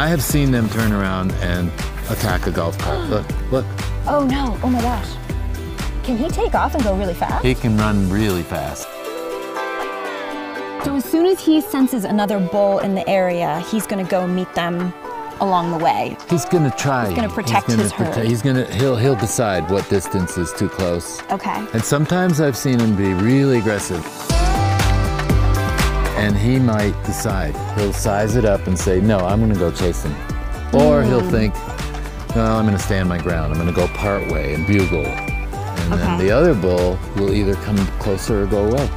I have seen them turn around and attack a golf cart. Look, look. Oh no, oh my gosh. Can he take off and go really fast? He can run really fast. So as soon as he senses another bull in the area, he's gonna go meet them along the way. He's gonna try. He's gonna protect his herd. He's gonna he'll he'll decide what distance is too close. Okay. And sometimes I've seen him be really aggressive. And he might decide. He'll size it up and say, no, I'm gonna go chase him. Or he'll Hmm. think, no, I'm gonna stand my ground. I'm gonna go part way and bugle. And then the other bull will either come closer or go away.